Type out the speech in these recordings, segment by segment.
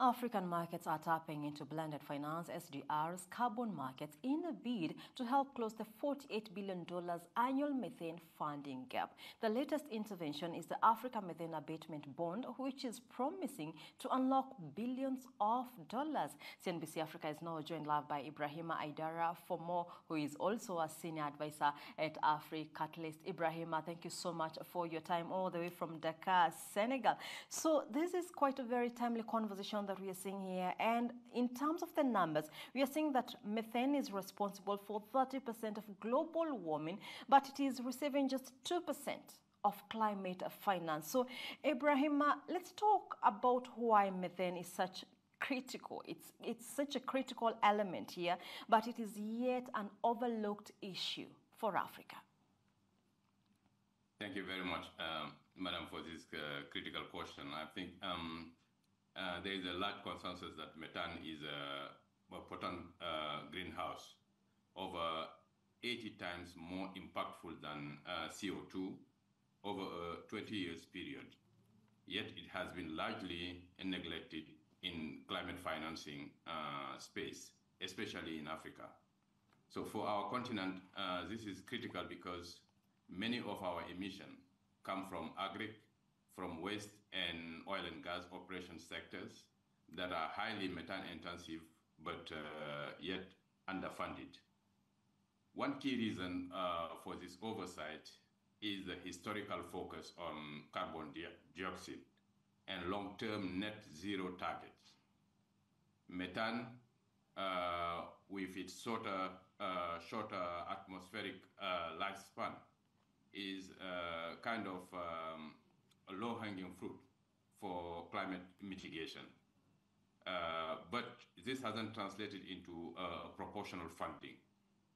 African markets are tapping into blended finance SDRs carbon markets in a bid to help close the $48 billion annual methane funding gap. The latest intervention is the Africa Methane Abatement Bond, which is promising to unlock billions of dollars. CNBC Africa is now joined live by Ibrahima Aidara for more, who is also a senior advisor at AfriCatalyst. Ibrahima, thank you so much for your time all the way from Dakar, Senegal. So this is quite a very timely conversation that we are seeing here. And in terms of the numbers, we are seeing that methane is responsible for 30% of global warming, but it is receiving just 2% of climate finance. So, Ibrahima, let's talk about why methane is such critical. It's, it's such a critical element here, but it is yet an overlooked issue for Africa. Thank you very much, um, Madam, for this uh, critical question. I think um, uh, there is a large consensus that methane is a, a potent uh, greenhouse, over 80 times more impactful than uh, CO2 over a 20 years period. Yet it has been largely neglected in climate financing uh, space, especially in Africa. So for our continent, uh, this is critical because many of our emissions come from agri from waste and oil and gas operation sectors that are highly methane intensive but uh, yet underfunded. One key reason uh, for this oversight is the historical focus on carbon dioxide and long-term net zero targets. Methane, uh, with its shorter, uh, shorter atmospheric uh, lifespan, is uh, kind of um, low-hanging fruit for climate mitigation. Uh, but this hasn't translated into uh, proportional funding.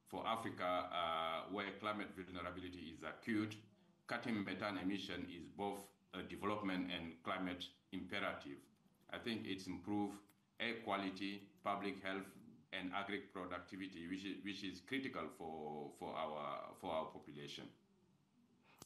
For Africa, uh, where climate vulnerability is acute, cutting methane emission is both a development and climate imperative. I think it's improved air quality, public health, and agri productivity, which is, which is critical for, for, our, for our population.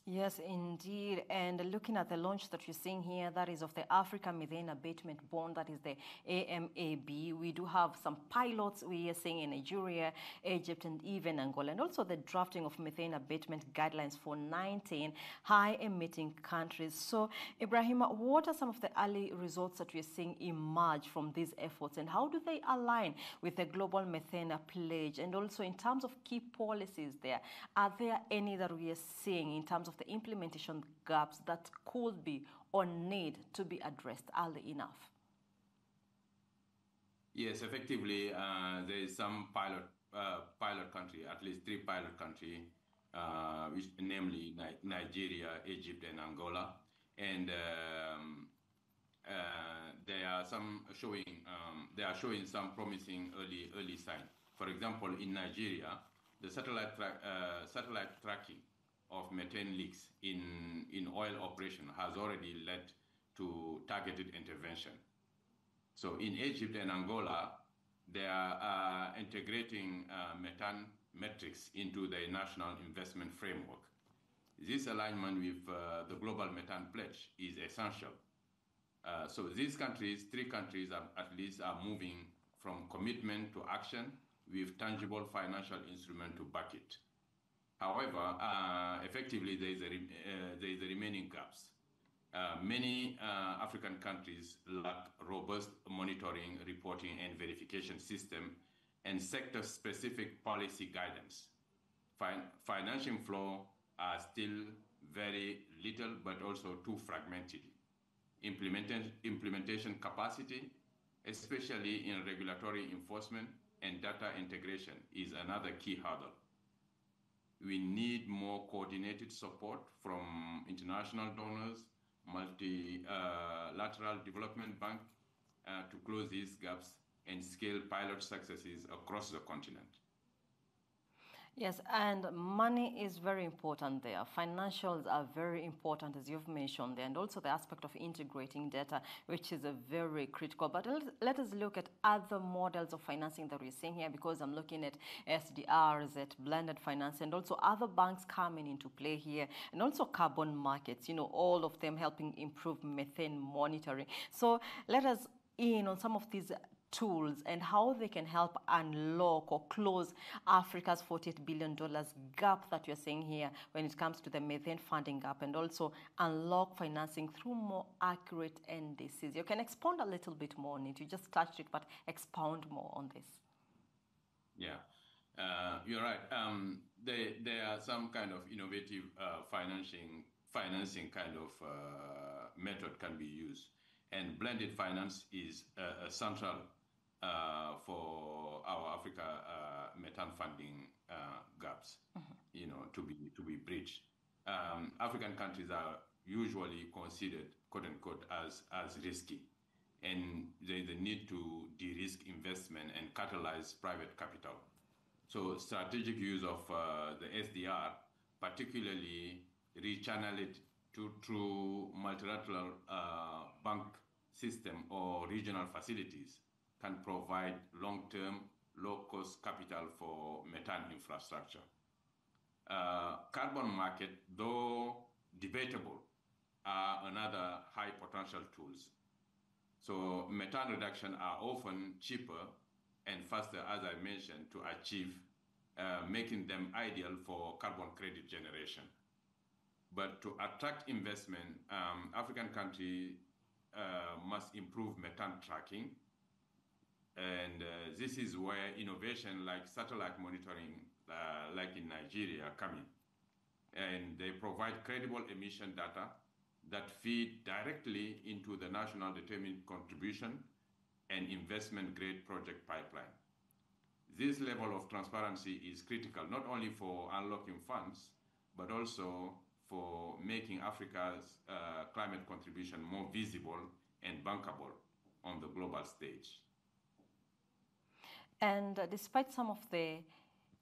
Yes, indeed. And looking at the launch that you're seeing here, that is of the Africa Methane Abatement Bond, that is the AMAB. We do have some pilots we are seeing in Nigeria, Egypt, and even Angola, and also the drafting of methane abatement guidelines for 19 high emitting countries. So, Ibrahim, what are some of the early results that we're seeing emerge from these efforts, and how do they align with the global methane pledge? And also, in terms of key policies there, are there any that we are seeing in terms of the implementation gaps that could be or need to be addressed early enough? Yes, effectively, uh, there is some pilot uh, pilot country, at least three pilot country, uh, which namely Nigeria, Egypt, and Angola, and um, uh, they are some showing um, they are showing some promising early early signs. For example, in Nigeria, the satellite tra uh, satellite tracking of methane leaks in, in oil operation has already led to targeted intervention. So in Egypt and Angola, they are uh, integrating uh, methane metrics into their national investment framework. This alignment with uh, the global methane pledge is essential. Uh, so these countries, three countries are, at least, are moving from commitment to action with tangible financial instrument to back it. However, uh, effectively, there is, a, uh, there is a remaining gaps. Uh, many uh, African countries lack robust monitoring, reporting, and verification system and sector-specific policy guidance. Fin financial flow are still very little, but also too fragmented. Implementation capacity, especially in regulatory enforcement and data integration, is another key hurdle we need more coordinated support from international donors, multilateral uh, development bank uh, to close these gaps and scale pilot successes across the continent. Yes, and money is very important there. Financials are very important, as you've mentioned and also the aspect of integrating data, which is a very critical. But let us look at other models of financing that we're seeing here, because I'm looking at SDRs, at blended finance, and also other banks coming into play here, and also carbon markets, you know, all of them helping improve methane monitoring. So let us in on some of these tools and how they can help unlock or close Africa's $48 billion gap that you're seeing here when it comes to the methane funding gap and also unlock financing through more accurate NDCs. You can expound a little bit more on it. You just touched it, but expound more on this. Yeah, uh, you're right. Um, there, there are some kind of innovative uh, financing, financing kind of uh, method can be used. And blended finance is a, a central uh, for our Africa uh, methane funding uh, gaps, mm-hmm. you know, to be to be bridged. Um, African countries are usually considered, quote unquote, as as risky, and there is a need to de-risk investment and catalyze private capital. So strategic use of uh, the SDR, particularly rechannel it to multilateral uh, bank system or regional facilities can provide long-term, low-cost capital for methane infrastructure. Uh, carbon market, though debatable, are another high potential tools. So methane reduction are often cheaper and faster, as I mentioned, to achieve, uh, making them ideal for carbon credit generation. But to attract investment, um, African countries uh, must improve methane tracking and uh, this is where innovation like satellite monitoring, uh, like in Nigeria, come in. And they provide credible emission data that feed directly into the national determined contribution and investment grade project pipeline. This level of transparency is critical not only for unlocking funds, but also for making Africa's uh, climate contribution more visible and bankable on the global stage. And uh, despite some of the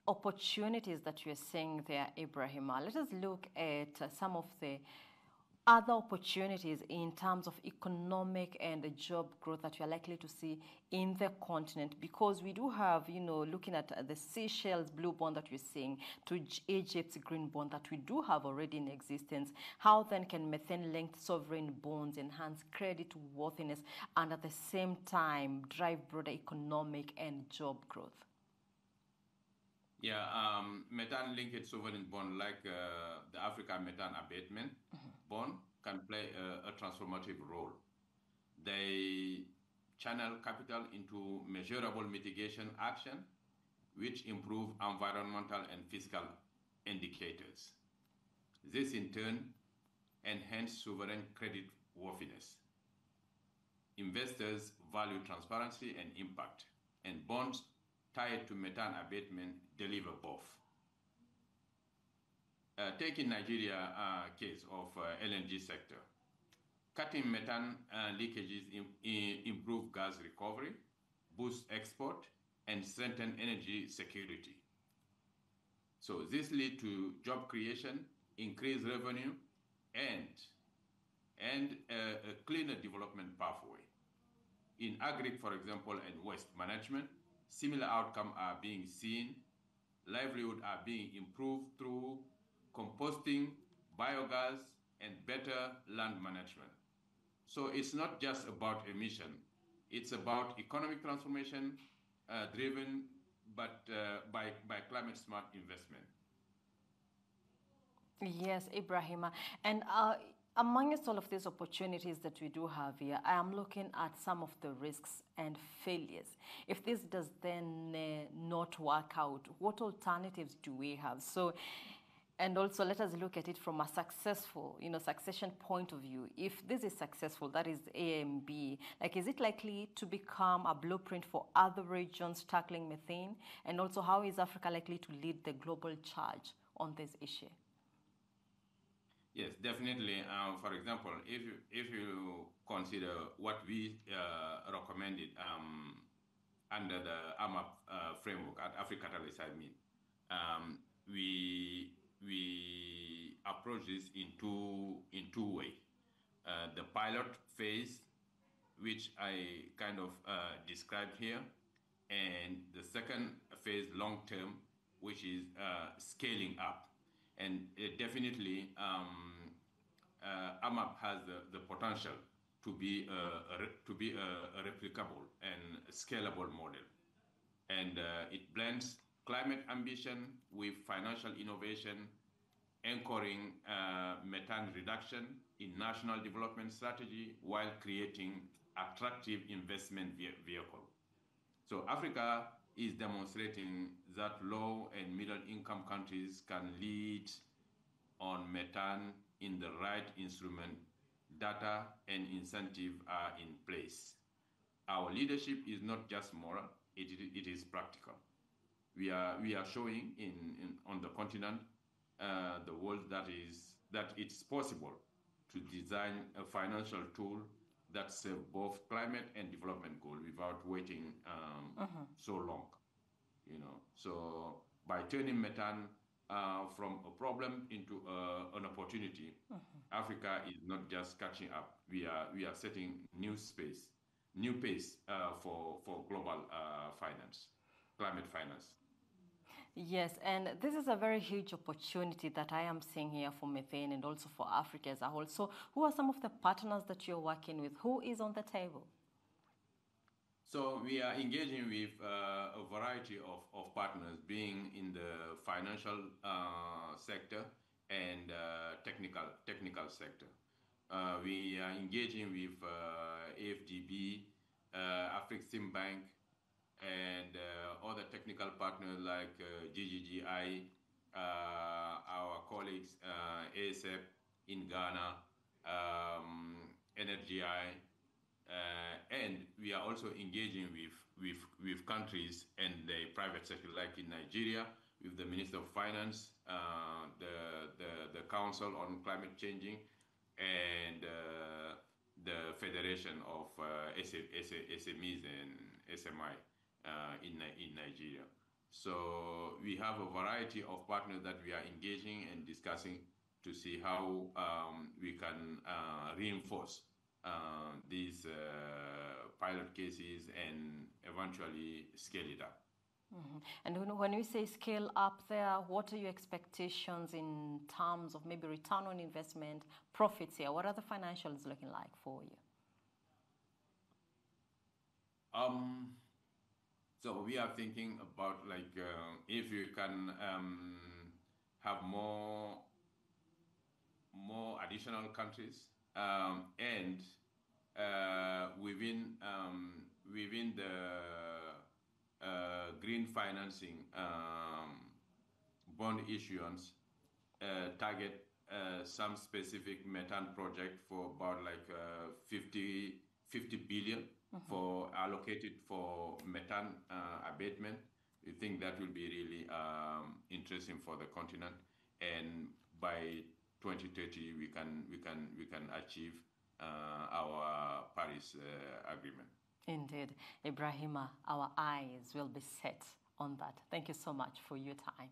opportunities that you're seeing there, Ibrahima, let us look at some of the other opportunities in terms of economic and job growth that you're likely to see in the continent because we do have, you know, looking at the Seychelles blue bond that we're seeing to Egypt's green bond that we do have already in existence. How then can methane linked sovereign bonds enhance credit worthiness and at the same time drive broader economic and job growth? Yeah, um, methane linked sovereign bond like uh, the Africa methane abatement mm-hmm. Bond can play a, a, transformative role. They channel capital into measurable mitigation action, which improve environmental and fiscal indicators. This in turn enhance sovereign credit worthiness. Investors value transparency and impact, and bonds tied to methane abatement deliver both. Uh, taking Nigeria uh, case of uh, LNG sector, cutting methane uh, leakages in, in improve gas recovery, boost export, and strengthen energy security. So this lead to job creation, increased revenue, and and a, a cleaner development pathway. In agri, for example, and waste management, Similar outcomes are being seen. Livelihood are being improved through composting, biogas, and better land management. So it's not just about emission. It's about economic transformation uh, driven but uh, by, by climate smart investment. Yes, Ibrahima. And uh, amongst all of these opportunities that we do have here, I am looking at some of the risks and failures. If this does then uh, not work out, what alternatives do we have? So, and also let us look at it from a successful, you know, succession point of view. If this is successful, that is A and B, like is it likely to become a blueprint for other regions tackling methane? And also how is Africa likely to lead the global charge on this issue? Yes, definitely. Um, for example, if you, if you consider what we uh, recommended um, under the AMAB uh, framework at Africa Catalyst, I mean, um, approach this in two in two ways. Uh, the pilot phase, which I kind of uh, described here, and the second phase, long term, which is uh, scaling up and definitely um, uh, AMAB has the, the potential to be a, to be a, a, replicable and scalable model, and uh, it blends climate ambition with financial innovation, anchoring uh, methane reduction in national development strategy while creating attractive investment vehicle. So Africa is demonstrating that low and middle income countries can lead on methane in the right instrument, data and incentive are in place. Our leadership is not just moral, it, it is practical. We are, we are showing in, in on the continent uh, the world that is that it's possible to design a financial tool that serve both climate and development goal without waiting um, uh-huh. so long. You know, so by turning methane uh, from a problem into uh, an opportunity, uh-huh. Africa is not just catching up. We are we are setting new space, new pace uh, for for global uh, finance, climate finance. Yes, and this is a very huge opportunity that I am seeing here for methane and also for Africa as a whole. So, who are some of the partners that you're working with? Who is on the table? So, we are engaging with uh, a variety of, of partners, being in the financial uh, sector and uh, technical technical sector. Uh, we are engaging with uh, AFDB, uh, Afreximbank, and uh, other technical partners like uh, GGGI, uh, our colleagues ACEP in Ghana, um, NRGI, and we are also engaging with, with, with countries and the private sector, like in Nigeria, with the Minister of Finance, uh, the, the, the Council on Climate Changing, and uh, the Federation of uh, SMEs and SMI uh, in, in Nigeria. So we have a variety of partners that we are engaging and discussing to see how um, we can uh, reinforce uh, these uh, pilot cases and eventually scale it up. Mm-hmm. And when we say scale up there, what are your expectations in terms of maybe return on investment, profits here? What are the financials looking like for you? Um, so we are thinking about like uh, if you can um, have more more additional countries um, and uh, within um, within the uh, green financing um, bond issuance uh, target uh, some specific methane project for about like uh, 50 50 billion mm-hmm. for allocated for methane uh, abatement. We think that will be really um, interesting for the continent, and by 2030 we can we can we can achieve uh, our Paris uh, agreement. Indeed, Ibrahima, our eyes will be set on that. Thank you so much for your time.